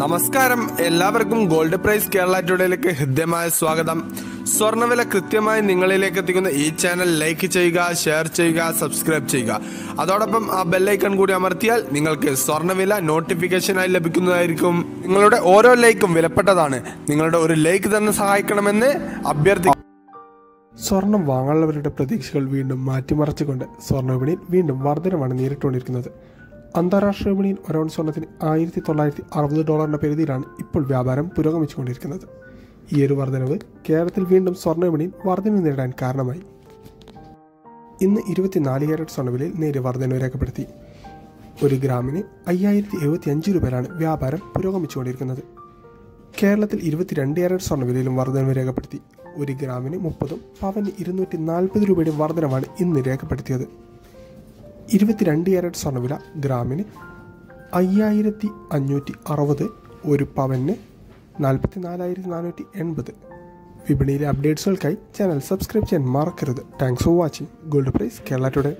നമസ്കാരം. എല്ലാവർക്കും gold price Kerala ടുഡേയിലേക്ക് ഹൃദ്യമായ സ്വാഗതം. സ്വർണവില കൃത്യമായി നിങ്ങളിലേക്ക് എത്തിക്കുന്ന ഈ ചാനൽ ലൈക്ക് ചെയ്യുക ഷെയർ ചെയ്യുക സബ്സ്ക്രൈബ് ചെയ്യുക. അതോടൊപ്പം ആ ബെല്ലൈക്കൺ കൂടി അമർത്തിയാൽ നിങ്ങൾക്ക് സ്വർണവില നോട്ടിഫിക്കേഷനായി ലഭിക്കുന്നതായിരിക്കും. നിങ്ങളുടെ ഓരോ ലൈക്കും വിലപ്പെട്ടതാണ്. നിങ്ങളുടെ ഒരു ലൈക്ക് തന്നെ സഹായിക്കണമെന്ന് അഭ്യർത്ഥി സ്വർണം വാങ്ങാനുള്ളവരുടെ പ്രതീക്ഷകൾ വീണ്ടും മാറ്റിമറിച്ചുകൊണ്ട് സ്വർണ വിപണിയിൽ വീണ്ടും വർധനമാണ് നേരിട്ടുകൊണ്ടിരിക്കുന്നത്. അന്താരാഷ്ട്ര വിപണിയിൽ ഒരോൺ സ്വർണത്തിന് ആയിരത്തി തൊള്ളായിരത്തി അറുപത് ഡോളറിന്റെ പരിധിയിലാണ് ഇപ്പോൾ വ്യാപാരം പുരോഗമിച്ചുകൊണ്ടിരിക്കുന്നത്. ഈ ഒരു വർധനവ് കേരളത്തിൽ വീണ്ടും സ്വർണ വിപണിയിൽ നേടാൻ കാരണമായി. ഇന്ന് ഇരുപത്തിനാല് ക്യാരറ്റ് സ്വർണവിലയിൽ നേരിയ വർധനവ് രേഖപ്പെടുത്തി. ഒരു ഗ്രാമിന് അയ്യായിരത്തി എഴുപത്തി അഞ്ച് രൂപയിലാണ് വ്യാപാരം പുരോഗമിച്ചുകൊണ്ടിരിക്കുന്നത്. കേരളത്തിൽ ഇരുപത്തിരണ്ട് ക്യാരറ്റ് സ്വർണവിലയിലും വർധനവ് രേഖപ്പെടുത്തി. ഒരു ഗ്രാമിന് മുപ്പതും പവന് ഇരുന്നൂറ്റി നാൽപ്പത് രൂപയുടെ വർധനമാണ് ഇന്ന് രേഖപ്പെടുത്തിയത്. ഇരുപത്തിരണ്ട് ക്യാരറ്റ് സ്വർണവില ഗ്രാമിന് അയ്യായിരത്തി അഞ്ഞൂറ്റി അറുപത് ഒരു പവന് നാൽപ്പത്തി നാലായിരത്തി നാനൂറ്റി എൺപത്. വിപണിയിലെ അപ്ഡേറ്റ്സുകൾക്കായി ചാനൽ സബ്സ്ക്രൈബ് ചെയ്യാൻ മറക്കരുത്. Thanks for watching gold price Kerala today